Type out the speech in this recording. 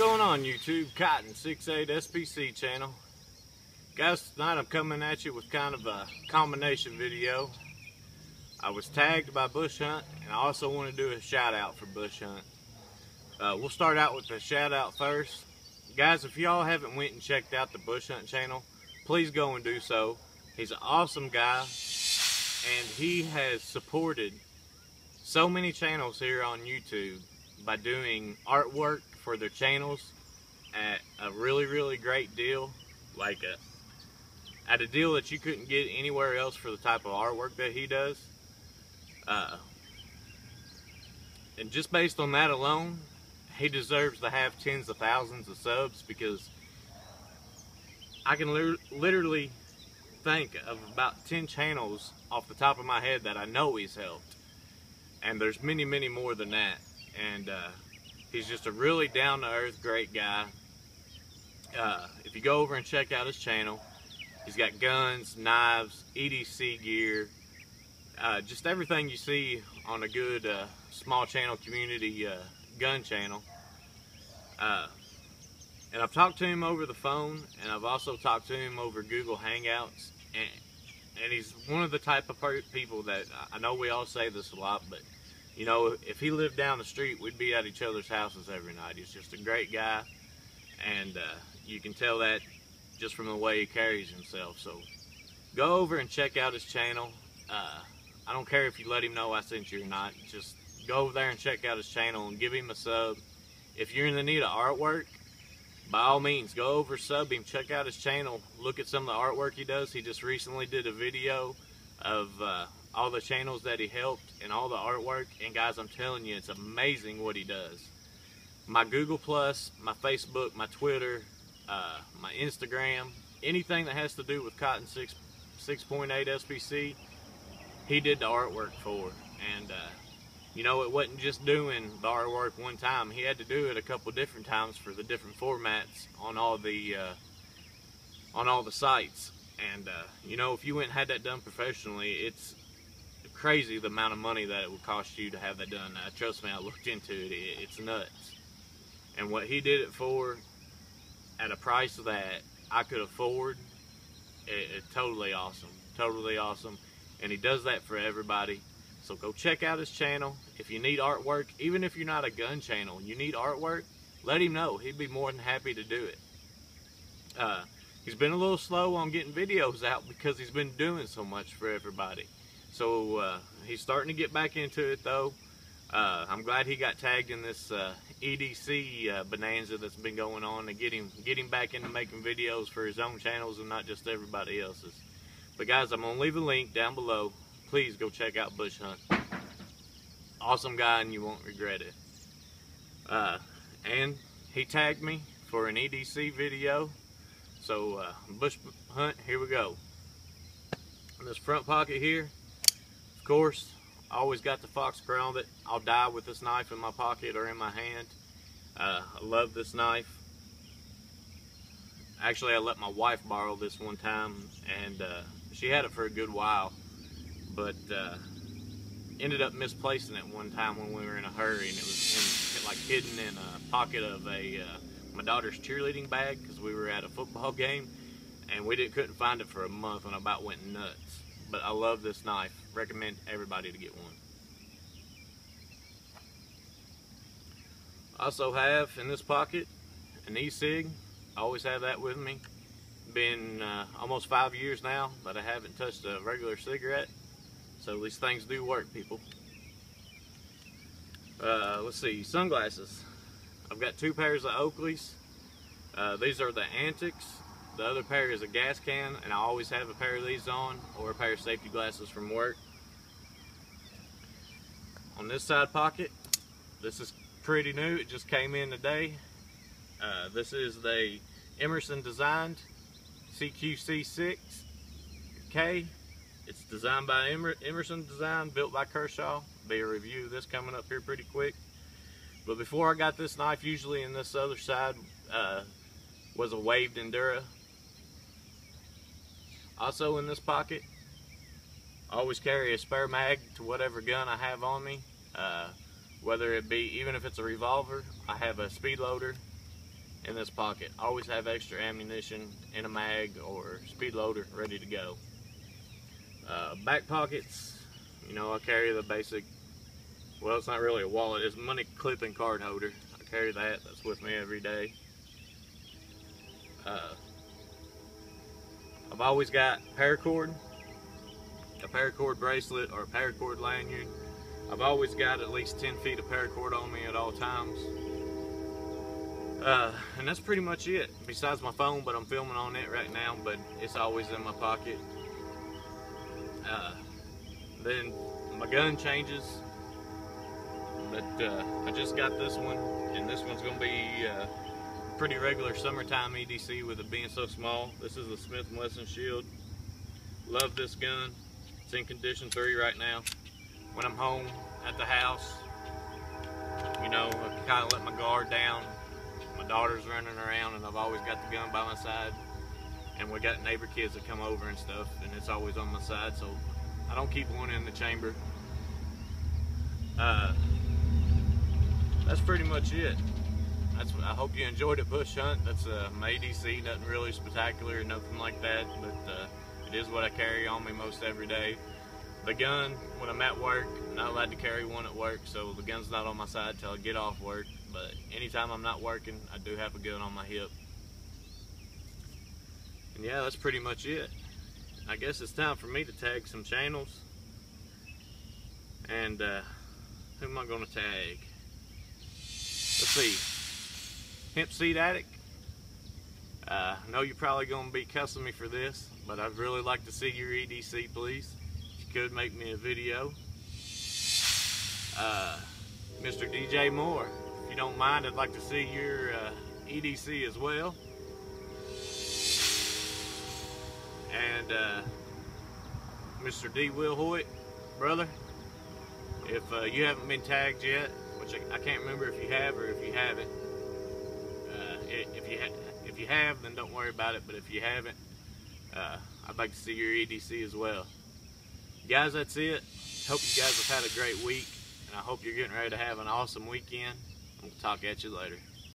going on YouTube? Cotton 68 SPC channel. Guys, tonight I'm coming at you with kind of a combination video. I was tagged by Bush Hunt and I also want to do a shout out for Bush Hunt. Uh, we'll start out with the shout out first. Guys, if y'all haven't went and checked out the Bush Hunt channel, please go and do so. He's an awesome guy and he has supported so many channels here on YouTube by doing artwork for their channels at a really, really great deal. Like a, at a deal that you couldn't get anywhere else for the type of artwork that he does. Uh, and just based on that alone, he deserves to have tens of thousands of subs because I can li literally think of about 10 channels off the top of my head that I know he's helped. And there's many, many more than that. And uh, He's just a really down-to-earth, great guy. Uh, if you go over and check out his channel, he's got guns, knives, EDC gear, uh, just everything you see on a good uh, small channel community uh, gun channel. Uh, and I've talked to him over the phone, and I've also talked to him over Google Hangouts, and, and he's one of the type of people that I know we all say this a lot, but you know, if he lived down the street, we'd be at each other's houses every night. He's just a great guy, and uh, you can tell that just from the way he carries himself. So go over and check out his channel. Uh, I don't care if you let him know I sent you or not. Just go over there and check out his channel and give him a sub. If you're in the need of artwork, by all means, go over, sub him, check out his channel, look at some of the artwork he does. He just recently did a video of uh, all the channels that he helped and all the artwork. And guys, I'm telling you, it's amazing what he does. My Google Plus, my Facebook, my Twitter, uh, my Instagram, anything that has to do with Cotton 6, 6.8 SPC, he did the artwork for. And, uh, you know, it wasn't just doing the artwork one time. He had to do it a couple different times for the different formats on all the, uh, on all the sites. And, uh, you know, if you went and had that done professionally, it's crazy the amount of money that it would cost you to have that done. Trust me, I looked into it. it. It's nuts. And what he did it for, at a price that I could afford, it, it's totally awesome. Totally awesome. And he does that for everybody. So go check out his channel. If you need artwork, even if you're not a gun channel, you need artwork, let him know. He'd be more than happy to do it. Uh, he's been a little slow on getting videos out because he's been doing so much for everybody. So uh, he's starting to get back into it though. Uh, I'm glad he got tagged in this uh, EDC uh, bonanza that's been going on to get him get him back into making videos for his own channels and not just everybody else's. But guys, I'm gonna leave a link down below. Please go check out Bush Hunt. Awesome guy, and you won't regret it. Uh, and he tagged me for an EDC video. So uh, Bush Hunt, here we go. In this front pocket here, course, I always got the fox crown I'll die with this knife in my pocket or in my hand. Uh, I love this knife. Actually, I let my wife borrow this one time, and uh, she had it for a good while, but uh, ended up misplacing it one time when we were in a hurry, and it was in, like hidden in a pocket of a uh, my daughter's cheerleading bag because we were at a football game, and we didn't couldn't find it for a month, and I about went nuts. But I love this knife recommend everybody to get one. I also have in this pocket an e-cig. I always have that with me. Been uh, almost five years now that I haven't touched a regular cigarette. So these things do work, people. Uh, let's see, sunglasses. I've got two pairs of Oakleys. Uh, these are the Antix. The other pair is a Gascan, and I always have a pair of these on, or a pair of safety glasses from work. On this side pocket, this is pretty new. It just came in today. Uh, this is the Emerson designed CQC6K. It's designed by Emerson Design, built by Kershaw. Be a review of this coming up here pretty quick. But before I got this knife, usually in this other side uh, was a waved Endura also in this pocket, I always carry a spare mag to whatever gun I have on me. Uh, whether it be, even if it's a revolver, I have a speed loader in this pocket. I Always have extra ammunition in a mag or speed loader ready to go. Uh, back pockets, you know, I carry the basic, well, it's not really a wallet, it's money clip and card holder. I carry that, that's with me every day. Uh, I've always got paracord, a paracord bracelet or a paracord lanyard. I've always got at least 10 feet of paracord on me at all times. Uh, and that's pretty much it. Besides my phone, but I'm filming on it right now, but it's always in my pocket. Uh, then my gun changes, but uh, I just got this one, and this one's gonna be uh, pretty regular summertime EDC with it being so small. This is the Smith & Wesson Shield. Love this gun. It's in condition three right now. When I'm home at the house, you know, I kind of let my guard down. My daughter's running around and I've always got the gun by my side. And we got neighbor kids that come over and stuff and it's always on my side so I don't keep one in the chamber. Uh, that's pretty much it that's I hope you enjoyed it bush hunt. That's uh, my EDC, nothing really spectacular, nothing like that, but uh, it is what I carry on me most every day. The gun, when I'm at work, I'm not allowed to carry one at work, so the gun's not on my side till I get off work. But anytime I'm not working, I do have a gun on my hip. And yeah, that's pretty much it. I guess it's time for me to tag some channels. And uh, who am I going to tag? Let's see. Hemp Seed Addict. Uh, I know you're probably going to be cussing me for this, but I'd really like to see your EDC, please. If you could make me a video. Uh, Mr. DJ Moore, if you don't mind, I'd like to see your uh, EDC as well. And uh, Mr. D. Wilhoite, brother, if uh, you haven't been tagged yet, which I, I can't remember if you have or if you haven't, if you if you have, then don't worry about it. But if you haven't, uh, I'd like to see your EDC as well. Guys, that's it. Hope you guys have had a great week, and I hope you're getting ready to have an awesome weekend. We'll talk at you later.